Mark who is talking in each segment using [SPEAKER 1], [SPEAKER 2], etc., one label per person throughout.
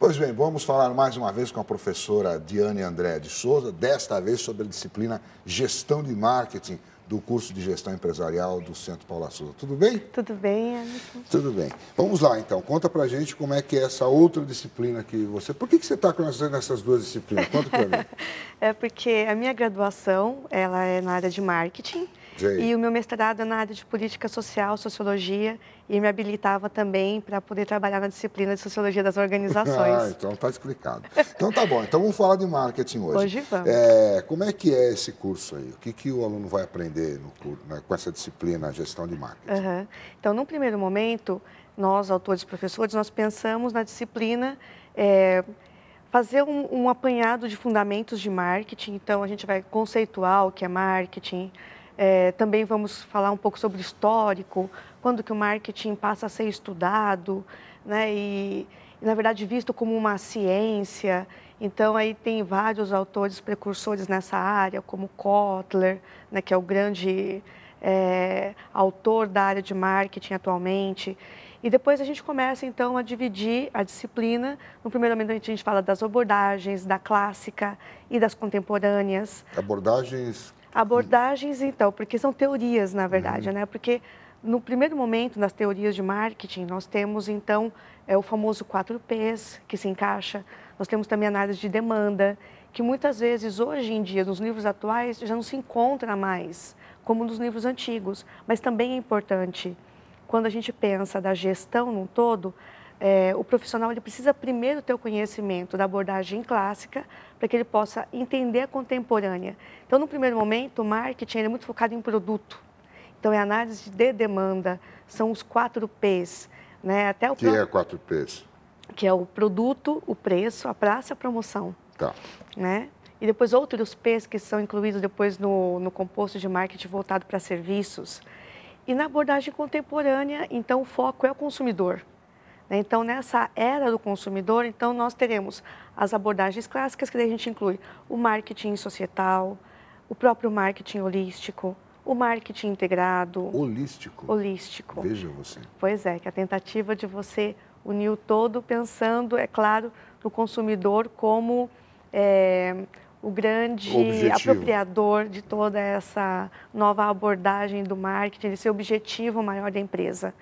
[SPEAKER 1] Pois bem, vamos falar mais uma vez com a professora Diane André de Souza, desta vez sobre a disciplina Gestão de Marketing do curso de Gestão Empresarial do Centro Paula Souza. Tudo bem?
[SPEAKER 2] Tudo bem, Anderson.
[SPEAKER 1] Tudo bem. Vamos lá, então. Conta pra gente como é que é essa outra disciplina que você... Por que, que você está nessas duas disciplinas? Conta pra mim.
[SPEAKER 2] é porque a minha graduação, ela é na área de marketing, e o meu mestrado é na área de política social, sociologia, e me habilitava também para poder trabalhar na disciplina de sociologia das organizações.
[SPEAKER 1] Ah, então está explicado. Então tá bom. Então vamos falar de marketing hoje.
[SPEAKER 2] Hoje vamos.
[SPEAKER 1] É, como é que é esse curso aí? O que, que o aluno vai aprender no, né, com essa disciplina, gestão de marketing?
[SPEAKER 2] Uhum. Então, num primeiro momento, nós, autores e professores, nós pensamos na disciplina... É, fazer um, um, apanhado de fundamentos de marketing. Então, a gente vai conceituar o que é marketing, é, também vamos falar um pouco sobre o histórico, quando que o marketing passa a ser estudado, né? E, na verdade visto como uma ciência. Então aí tem vários autores precursores nessa área, como Kotler, né, que é o grande é, autor da área de marketing atualmente. E depois a gente começa então a dividir a disciplina. No primeiro momento a gente fala das abordagens, da clássica e das contemporâneas.
[SPEAKER 1] Abordagens
[SPEAKER 2] Abordagens, então, porque são teorias, na verdade, uhum. né? Porque no primeiro momento, nas teorias de marketing, nós temos, então, é, o famoso 4Ps, que se encaixa. Nós temos também análise de demanda, que muitas vezes, hoje em dia, nos livros atuais, já não se encontra mais, como nos livros antigos. Mas também é importante, quando a gente pensa da gestão num todo, é, o profissional ele precisa primeiro ter o conhecimento da abordagem clássica para que ele possa entender a contemporânea. Então, no primeiro momento, o marketing é muito focado em produto. Então, é análise de demanda, são os quatro P's. Né?
[SPEAKER 1] Até o que é quatro P's?
[SPEAKER 2] Que é o produto, o preço, a praça e a promoção.
[SPEAKER 1] Tá.
[SPEAKER 2] Né? E depois outros P's que são incluídos depois no, no composto de marketing voltado para serviços. E na abordagem contemporânea, então, o foco é o consumidor. Né? Então, nessa era do consumidor, então nós teremos as abordagens clássicas, que a gente inclui o marketing societal, o próprio marketing holístico, o marketing integrado.
[SPEAKER 1] Holístico?
[SPEAKER 2] Holístico.
[SPEAKER 1] Veja você.
[SPEAKER 2] Pois é, que a tentativa de você unir o todo pensando, é claro, no consumidor como é, o grande
[SPEAKER 1] Objetivo.
[SPEAKER 2] apropriador de toda essa nova abordagem do marketing, esse objetivo maior da empresa.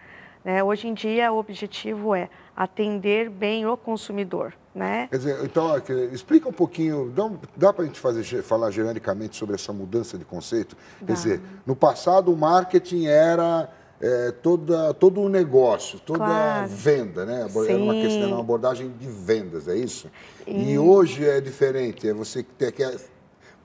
[SPEAKER 2] Né? Hoje em dia, o objetivo é atender bem o consumidor. Né?
[SPEAKER 1] Quer dizer, então, explica um pouquinho, dá, dá para a gente fazer, falar genericamente sobre essa mudança de conceito? Dá. Quer dizer, no passado o marketing era é, toda, todo o negócio, toda claro. a venda, né? Sim. Era uma questão, uma abordagem de vendas, é isso? E, e hoje é diferente, é você que quer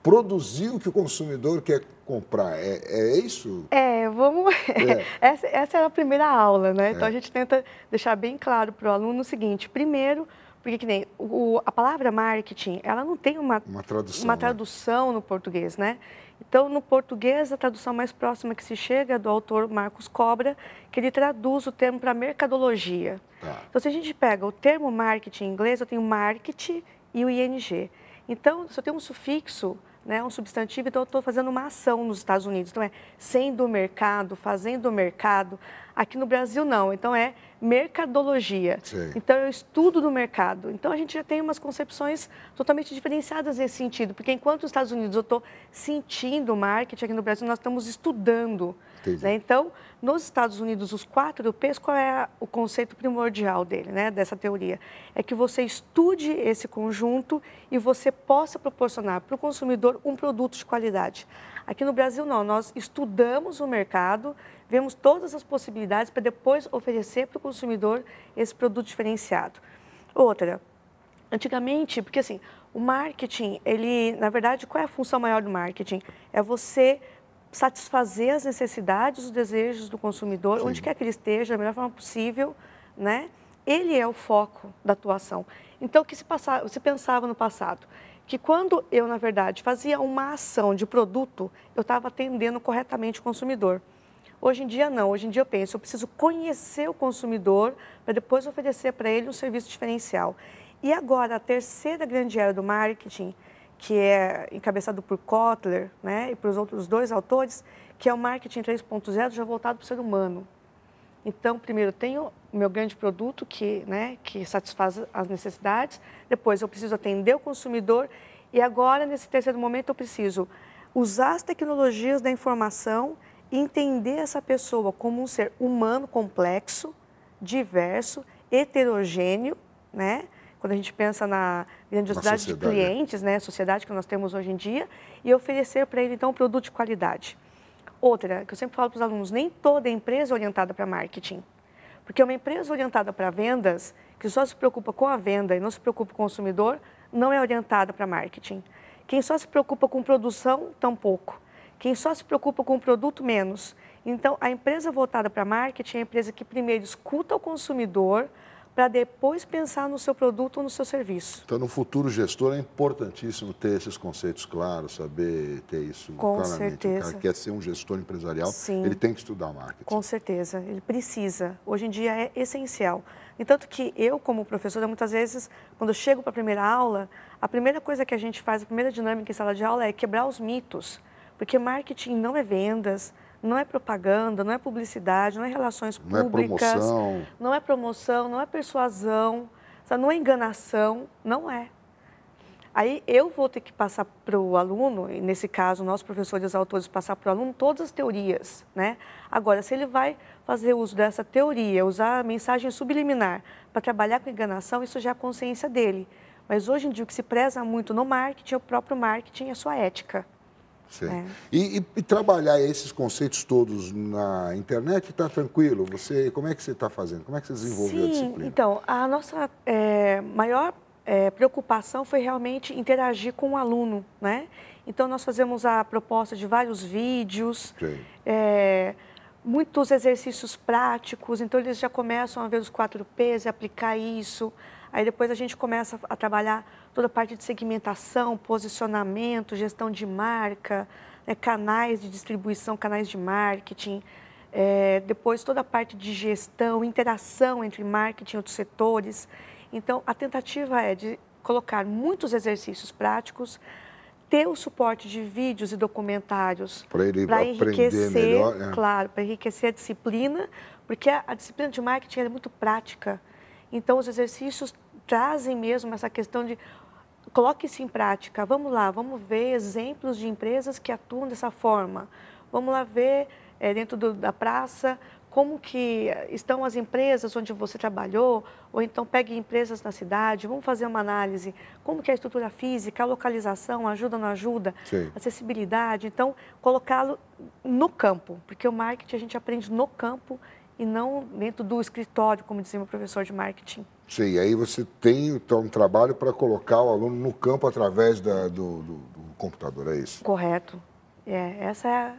[SPEAKER 1] produzir o que o consumidor quer comprar. É, é isso?
[SPEAKER 2] É, vamos. É. essa, essa é a primeira aula, né? Então é. a gente tenta deixar bem claro para o aluno o seguinte: primeiro, porque que nem o, a palavra marketing, ela não tem uma,
[SPEAKER 1] uma tradução,
[SPEAKER 2] uma né? tradução no português, né? Então, no português, a tradução mais próxima que se chega é do autor Marcos Cobra, que ele traduz o termo para mercadologia. Tá. Então, se a gente pega o termo marketing em inglês, eu tenho marketing e o ing. Então, se eu tenho um sufixo né, um substantivo, então eu estou fazendo uma ação nos Estados Unidos. Então é sendo o mercado, fazendo o mercado. Aqui no Brasil não, então é mercadologia.
[SPEAKER 1] Sim.
[SPEAKER 2] Então eu estudo do mercado. Então a gente já tem umas concepções totalmente diferenciadas nesse sentido, porque enquanto nos Estados Unidos eu estou sentindo o marketing, aqui no Brasil nós estamos estudando. Né? Então, nos Estados Unidos, os quatro P's, qual é o conceito primordial dele, né, dessa teoria? É que você estude esse conjunto e você possa proporcionar para o consumidor um produto de qualidade. Aqui no Brasil, não, nós estudamos o mercado, vemos todas as possibilidades para depois oferecer para o consumidor esse produto diferenciado. Outra, antigamente, porque assim, o marketing, ele, na verdade, qual é a função maior do marketing? É você satisfazer as necessidades, os desejos do consumidor, Sim. onde quer que ele esteja, da melhor forma possível, né? Ele é o foco da atuação. Então, o que se, passava, se pensava no passado? Que quando eu, na verdade, fazia uma ação de produto, eu estava atendendo corretamente o consumidor. Hoje em dia, não. Hoje em dia, eu penso, eu preciso conhecer o consumidor para depois oferecer para ele um serviço diferencial. E agora, a terceira grande era do marketing que é encabeçado por Kotler né, e por os outros dois autores, que é o marketing 3.0 já voltado para o ser humano. Então, primeiro, tenho o meu grande produto que, né, que satisfaz as necessidades, depois eu preciso atender o consumidor e agora, nesse terceiro momento, eu preciso usar as tecnologias da informação entender essa pessoa como um ser humano complexo, diverso, heterogêneo, né? Quando a gente pensa na grandiosidade de clientes, né, sociedade que nós temos hoje em dia, e oferecer para ele então um produto de qualidade. Outra, que eu sempre falo para os alunos, nem toda empresa é orientada para marketing. Porque uma empresa orientada para vendas, que só se preocupa com a venda e não se preocupa com o consumidor, não é orientada para marketing. Quem só se preocupa com produção, tampouco. Quem só se preocupa com o produto, menos. Então, a empresa voltada para marketing é a empresa que primeiro escuta o consumidor, para depois pensar no seu produto ou no seu serviço.
[SPEAKER 1] Então, no futuro gestor, é importantíssimo ter esses conceitos claros, saber ter isso
[SPEAKER 2] Com
[SPEAKER 1] claramente.
[SPEAKER 2] certeza.
[SPEAKER 1] O cara quer ser um gestor empresarial,
[SPEAKER 2] Sim.
[SPEAKER 1] ele tem que estudar marketing.
[SPEAKER 2] Com certeza, ele precisa. Hoje em dia é essencial. Entanto que eu, como professora, muitas vezes, quando eu chego para a primeira aula, a primeira coisa que a gente faz, a primeira dinâmica em sala de aula é quebrar os mitos. Porque marketing não é vendas, não é propaganda, não é publicidade, não é relações
[SPEAKER 1] não
[SPEAKER 2] públicas,
[SPEAKER 1] é promoção.
[SPEAKER 2] não é promoção, não é persuasão, não é enganação, não é. Aí eu vou ter que passar para o aluno, e nesse caso, nós professores autores passar para o aluno todas as teorias, né? Agora, se ele vai fazer uso dessa teoria, usar a mensagem subliminar para trabalhar com enganação, isso já é a consciência dele. Mas hoje em dia o que se preza muito no marketing é o próprio marketing e a sua ética.
[SPEAKER 1] É. E, e, e, trabalhar esses conceitos todos na internet está tranquilo? Você, como é que você está fazendo? Como é que você desenvolveu
[SPEAKER 2] Sim,
[SPEAKER 1] a disciplina?
[SPEAKER 2] Então, a nossa é, maior é, preocupação foi realmente interagir com o aluno, né? Então, nós fazemos a proposta de vários vídeos, é, muitos exercícios práticos. Então, eles já começam a ver os quatro P's e aplicar isso. Aí depois a gente começa a trabalhar toda a parte de segmentação, posicionamento, gestão de marca, né, canais de distribuição, canais de marketing. É, depois toda a parte de gestão, interação entre marketing e outros setores. Então, a tentativa é de colocar muitos exercícios práticos, ter o suporte de vídeos e documentários
[SPEAKER 1] para ele enriquecer, melhor,
[SPEAKER 2] né? claro, para enriquecer a disciplina, porque a, a disciplina de marketing é muito prática. Então, os exercícios trazem mesmo essa questão de coloque isso em prática. Vamos lá, vamos ver exemplos de empresas que atuam dessa forma. Vamos lá ver é, dentro do, da praça como que estão as empresas onde você trabalhou, ou então pegue empresas na cidade, vamos fazer uma análise, como que é a estrutura física, a localização, ajuda ou não ajuda,
[SPEAKER 1] Sim.
[SPEAKER 2] acessibilidade, então colocá-lo no campo, porque o marketing a gente aprende no campo e não dentro do escritório, como dizia meu professor de marketing.
[SPEAKER 1] Sim, aí você tem então, um trabalho para colocar o aluno no campo através da, do, do, do, computador, é isso?
[SPEAKER 2] Correto. É, essa é,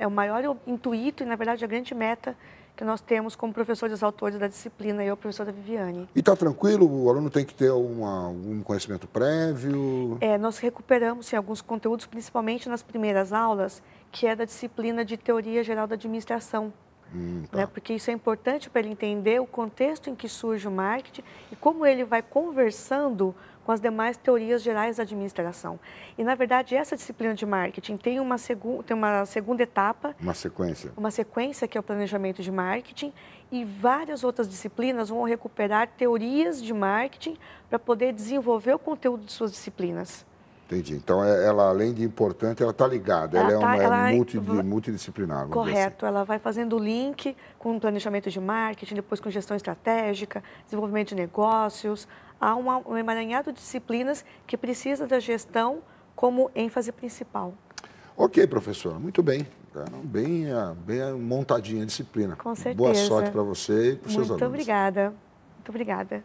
[SPEAKER 2] é o maior intuito e, na verdade, a grande meta que nós temos como professores autores da disciplina, eu, professora Viviane.
[SPEAKER 1] E está tranquilo? O aluno tem que ter uma, um conhecimento prévio?
[SPEAKER 2] É, nós recuperamos sim, alguns conteúdos, principalmente nas primeiras aulas, que é da disciplina de Teoria Geral da Administração,
[SPEAKER 1] Hum, tá.
[SPEAKER 2] né? Porque isso é importante para ele entender o contexto em que surge o marketing e como ele vai conversando com as demais teorias gerais da administração. E, na verdade, essa disciplina de marketing tem uma, segu tem uma segunda etapa.
[SPEAKER 1] Uma sequência.
[SPEAKER 2] Uma sequência, que é o planejamento de marketing. E várias outras disciplinas vão recuperar teorias de marketing para poder desenvolver o conteúdo de suas disciplinas.
[SPEAKER 1] Entendi. Então, é, ela, além de importante, ela está ligada. Ela, ela, é, tá, uma, ela é multi, multidisciplinar.
[SPEAKER 2] Correto.
[SPEAKER 1] Assim.
[SPEAKER 2] Ela vai fazendo o link com planejamento de marketing, depois com gestão estratégica, desenvolvimento de negócios. Há uma, um emaranhado de disciplinas que precisa da gestão como ênfase principal.
[SPEAKER 1] Ok, professora. Muito bem. Tá bem, ah, bem montadinha a disciplina.
[SPEAKER 2] Com certeza.
[SPEAKER 1] Boa sorte para você e para os seus alunos.
[SPEAKER 2] Muito obrigada. Muito obrigada.